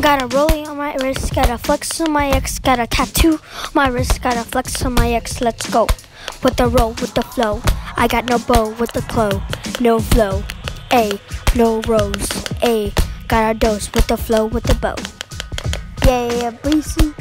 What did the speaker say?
Got a rollie on my wrist, got a flex on my ex, got a tattoo on my wrist, got a flex on my ex. Let's go with the roll, with the flow. I got no bow with the glow, no flow. A, no rose. A, got a dose with the flow, with the bow. Yeah, breezy.